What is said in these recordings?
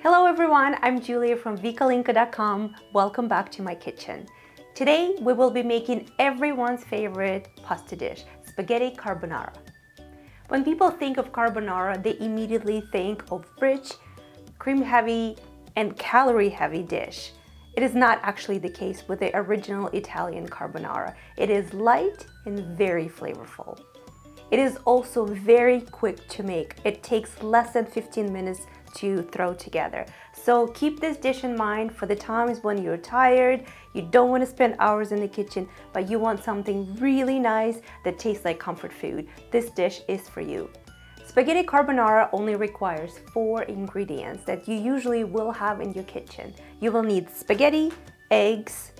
Hello everyone, I'm Julia from vikalinka.com. Welcome back to my kitchen. Today we will be making everyone's favorite pasta dish, spaghetti carbonara. When people think of carbonara, they immediately think of rich, cream heavy, and calorie heavy dish. It is not actually the case with the original Italian carbonara. It is light and very flavorful. It is also very quick to make. It takes less than 15 minutes to throw together. So keep this dish in mind for the times when you're tired, you don't want to spend hours in the kitchen, but you want something really nice that tastes like comfort food. This dish is for you. Spaghetti carbonara only requires four ingredients that you usually will have in your kitchen. You will need spaghetti, eggs,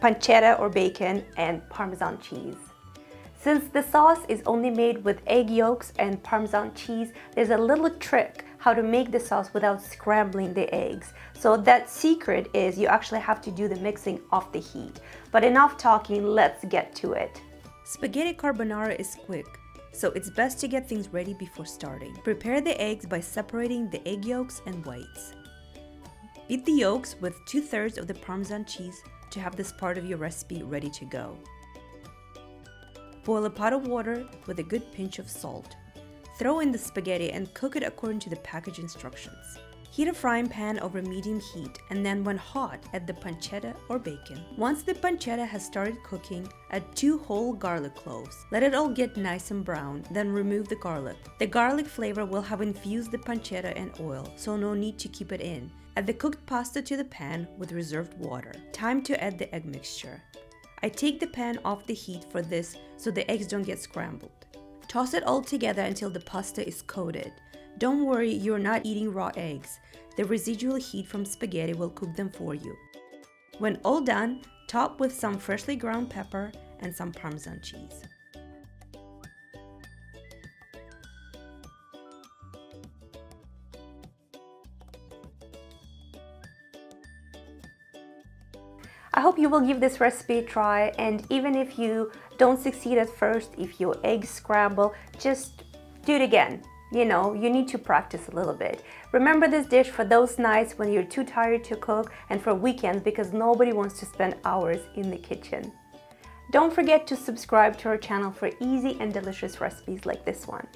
pancetta or bacon, and Parmesan cheese. Since the sauce is only made with egg yolks and Parmesan cheese, there's a little trick how to make the sauce without scrambling the eggs. So that secret is you actually have to do the mixing off the heat. But enough talking, let's get to it. Spaghetti carbonara is quick, so it's best to get things ready before starting. Prepare the eggs by separating the egg yolks and whites. Beat the yolks with 2 thirds of the Parmesan cheese to have this part of your recipe ready to go. Boil a pot of water with a good pinch of salt. Throw in the spaghetti and cook it according to the package instructions. Heat a frying pan over medium heat and then when hot add the pancetta or bacon. Once the pancetta has started cooking, add 2 whole garlic cloves. Let it all get nice and brown, then remove the garlic. The garlic flavor will have infused the pancetta and oil, so no need to keep it in. Add the cooked pasta to the pan with reserved water. Time to add the egg mixture. I take the pan off the heat for this so the eggs don't get scrambled. Toss it all together until the pasta is coated. Don't worry, you're not eating raw eggs. The residual heat from spaghetti will cook them for you. When all done, top with some freshly ground pepper and some Parmesan cheese. I hope you will give this recipe a try and even if you don't succeed at first, if your eggs scramble, just do it again. You know, you need to practice a little bit. Remember this dish for those nights when you're too tired to cook and for weekends because nobody wants to spend hours in the kitchen. Don't forget to subscribe to our channel for easy and delicious recipes like this one.